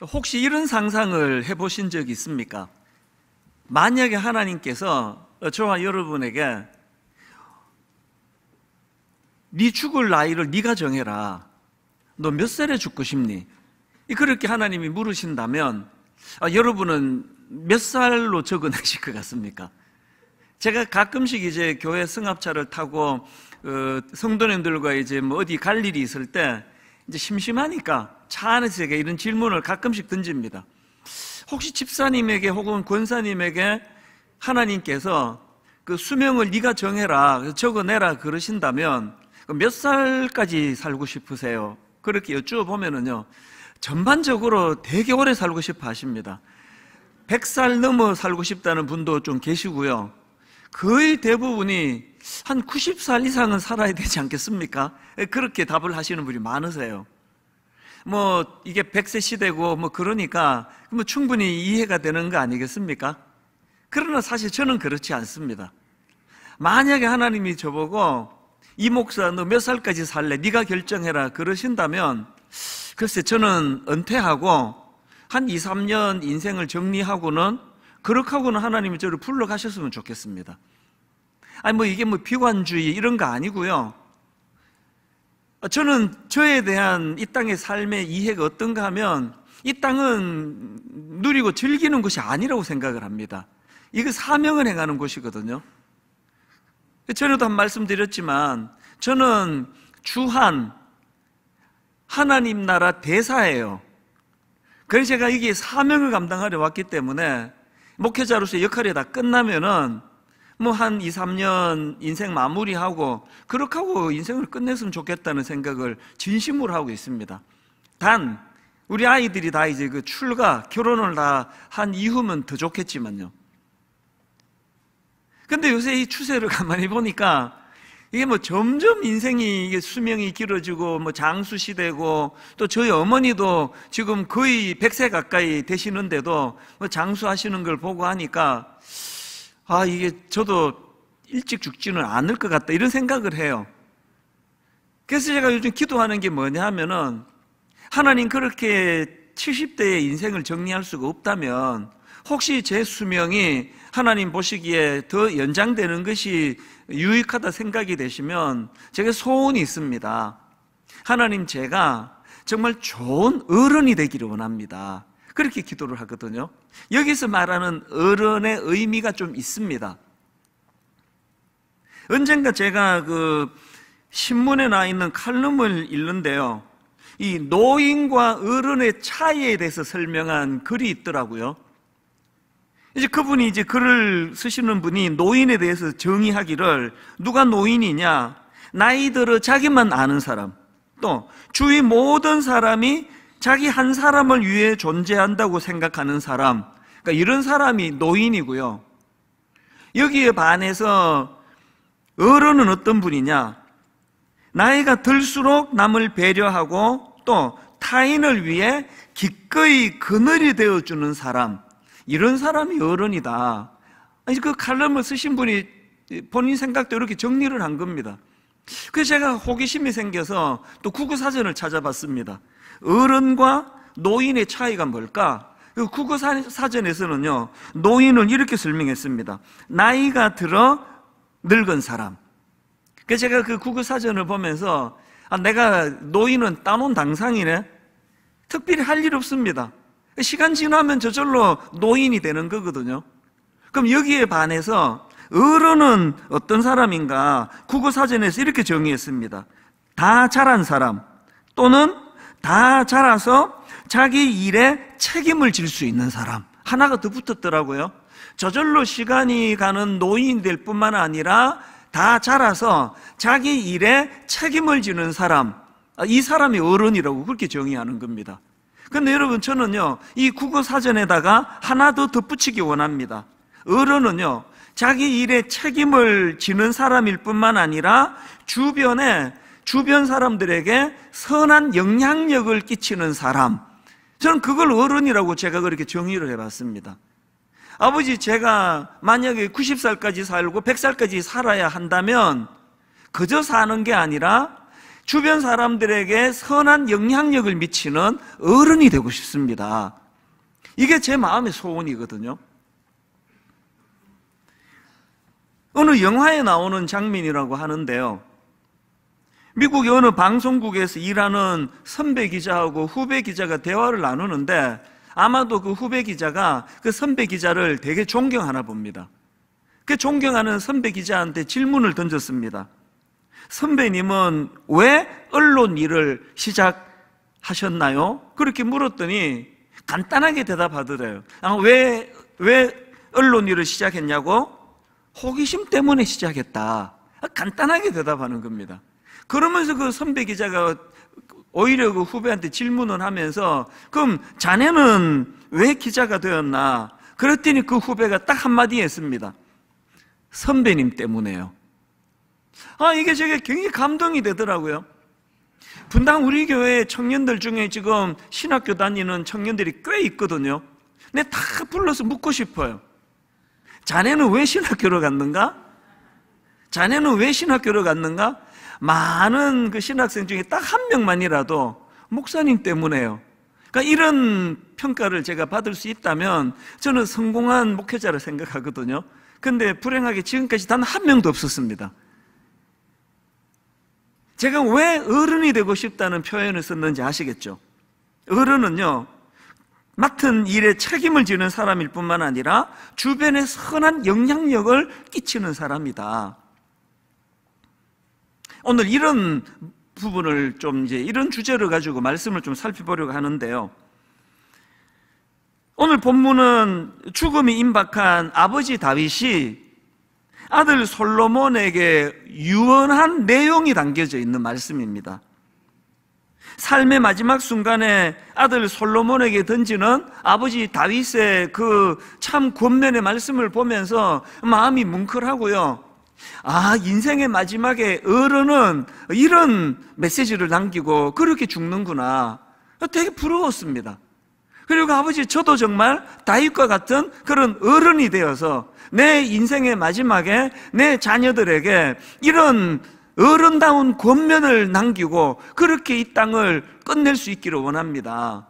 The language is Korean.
혹시 이런 상상을 해보신 적 있습니까? 만약에 하나님께서 저와 여러분에게 네 죽을 나이를 네가 정해라. 너 몇 살에 죽고 싶니? 그렇게 하나님이 물으신다면 아, 여러분은 몇 살로 적어내실 것 같습니까? 제가 가끔씩 이제 교회 승합차를 타고 어, 성도님들과 이제 뭐 어디 갈 일이 있을 때 이제 심심하니까 차 안에서 제가 이런 질문을 가끔씩 던집니다. 혹시 집사님에게 혹은 권사님에게 하나님께서 그 수명을 네가 정해라 적어내라 그러신다면 몇 살까지 살고 싶으세요? 그렇게 여쭈어보면은요 전반적으로 되게 오래 살고 싶어 하십니다 100살 넘어 살고 싶다는 분도 좀 계시고요 거의 대부분이 한 90살 이상은 살아야 되지 않겠습니까? 그렇게 답을 하시는 분이 많으세요 뭐 이게 100세 시대고 뭐 그러니까 뭐 충분히 이해가 되는 거 아니겠습니까? 그러나 사실 저는 그렇지 않습니다 만약에 하나님이 저보고 이 목사 너 몇 살까지 살래? 네가 결정해라 그러신다면 글쎄 저는 은퇴하고 한 2, 3년 인생을 정리하고는 그렇게 하고는 하나님이 저를 불러 가셨으면 좋겠습니다 아니 뭐 이게 뭐 비관주의 이런 거 아니고요 저는 저에 대한 이 땅의 삶의 이해가 어떤가 하면 이 땅은 누리고 즐기는 것이 아니라고 생각을 합니다 이거 사명을 행하는 곳이거든요 전에도 한 말씀 드렸지만 저는 주한 하나님 나라 대사예요. 그래서 제가 이게 사명을 감당하려 왔기 때문에 목회자로서 역할이 다 끝나면은 뭐 한 2, 3년 인생 마무리하고 그렇게 하고 인생을 끝냈으면 좋겠다는 생각을 진심으로 하고 있습니다. 단 우리 아이들이 다 이제 그 출가, 결혼을 다 한 이후면 더 좋겠지만요. 근데 요새 이 추세를 가만히 보니까 이게 뭐 점점 인생이 이게 수명이 길어지고 뭐 장수 시대고 또 저희 어머니도 지금 거의 100세 가까이 되시는데도 뭐 장수하시는 걸 보고 하니까 아 이게 저도 일찍 죽지는 않을 것 같다 이런 생각을 해요. 그래서 제가 요즘 기도하는 게 뭐냐 하면은 하나님 그렇게 70대의 인생을 정리할 수가 없다면 혹시 제 수명이 하나님 보시기에 더 연장되는 것이 유익하다 생각이 되시면 제가 소원이 있습니다. 하나님 제가 정말 좋은 어른이 되기를 원합니다. 그렇게 기도를 하거든요. 여기서 말하는 어른의 의미가 좀 있습니다. 언젠가 제가 그 신문에 나 있는 칼럼을 읽는데요. 이 노인과 어른의 차이에 대해서 설명한 글이 있더라고요. 이제 그분이 이제 글을 쓰시는 분이 노인에 대해서 정의하기를 누가 노인이냐? 나이 들어 자기만 아는 사람. 또 주위 모든 사람이 자기 한 사람을 위해 존재한다고 생각하는 사람. 그러니까 이런 사람이 노인이고요. 여기에 반해서 어른은 어떤 분이냐? 나이가 들수록 남을 배려하고 또 타인을 위해 기꺼이 그늘이 되어주는 사람. 이런 사람이 어른이다. 아니, 그 칼럼을 쓰신 분이 본인 생각대로 이렇게 정리를 한 겁니다. 그래서 제가 호기심이 생겨서 또 국어사전을 찾아봤습니다. 어른과 노인의 차이가 뭘까? 그 국어 사전에서는요, 노인을 이렇게 설명했습니다. 나이가 들어 늙은 사람. 그래서 제가 그 국어 사전을 보면서, 아, 내가 노인은 따놓은 당상이네? 특별히 할 일 없습니다. 시간 지나면 저절로 노인이 되는 거거든요. 그럼 여기에 반해서 어른은 어떤 사람인가? 국어 사전에서 이렇게 정의했습니다. 다 자란 사람 또는 다 자라서 자기 일에 책임을 질 수 있는 사람. 하나가 더 붙었더라고요. 저절로 시간이 가는 노인이 될 뿐만 아니라 다 자라서 자기 일에 책임을 지는 사람. 이 사람이 어른이라고 그렇게 정의하는 겁니다. 근데 여러분 저는요 이 국어 사전에다가 하나 더 덧붙이기 원합니다. 어른은요 자기 일에 책임을 지는 사람일 뿐만 아니라 주변에 주변 사람들에게 선한 영향력을 끼치는 사람. 저는 그걸 어른이라고 제가 그렇게 정의를 해봤습니다. 아버지, 제가 만약에 90살까지 살고 100살까지 살아야 한다면 그저 사는 게 아니라 주변 사람들에게 선한 영향력을 미치는 어른이 되고 싶습니다. 이게 제 마음의 소원이거든요. 어느 영화에 나오는 장면이라고 하는데요. 미국의 어느 방송국에서 일하는 선배 기자하고 후배 기자가 대화를 나누는데 아마도 그 후배 기자가 그 선배 기자를 되게 존경하나 봅니다. 그 존경하는 선배 기자한테 질문을 던졌습니다. 선배님은 왜 언론 일을 시작하셨나요? 그렇게 물었더니 간단하게 대답하더래요. 아, 왜, 왜 언론 일을 시작했냐고? 호기심 때문에 시작했다. 간단하게 대답하는 겁니다. 그러면서 그 선배 기자가 오히려 그 후배한테 질문을 하면서 그럼 자네는 왜 기자가 되었나? 그랬더니 그 후배가 딱 한마디 했습니다. 선배님 때문에요. 아, 이게 제게 굉장히 감동이 되더라고요. 분당 우리 교회 청년들 중에 지금 신학교 다니는 청년들이 꽤 있거든요. 근데 다 불러서 묻고 싶어요. 자네는 왜 신학교로 갔는가? 자네는 왜 신학교로 갔는가? 많은 그 신학생 중에 딱 한 명만이라도 목사님 때문에요. 그러니까 이런 평가를 제가 받을 수 있다면 저는 성공한 목회자를 생각하거든요. 근데 불행하게 지금까지 단 한 명도 없었습니다. 제가 왜 어른이 되고 싶다는 표현을 썼는지 아시겠죠? 어른은요, 맡은 일에 책임을 지는 사람일 뿐만 아니라 주변에 선한 영향력을 끼치는 사람이다. 오늘 이런 부분을 좀 이제 이런 주제를 가지고 말씀을 좀 살펴보려고 하는데요. 오늘 본문은 죽음이 임박한 아버지 다윗이 아들 솔로몬에게 유언한 내용이 담겨져 있는 말씀입니다. 삶의 마지막 순간에 아들 솔로몬에게 던지는 아버지 다윗의 그 참 권면의 말씀을 보면서 마음이 뭉클하고요. 아, 인생의 마지막에 어른은 이런 메시지를 남기고 그렇게 죽는구나. 되게 부러웠습니다. 그리고 아버지 저도 정말 다윗과 같은 그런 어른이 되어서 내 인생의 마지막에 내 자녀들에게 이런 어른다운 권면을 남기고 그렇게 이 땅을 끝낼 수 있기를 원합니다.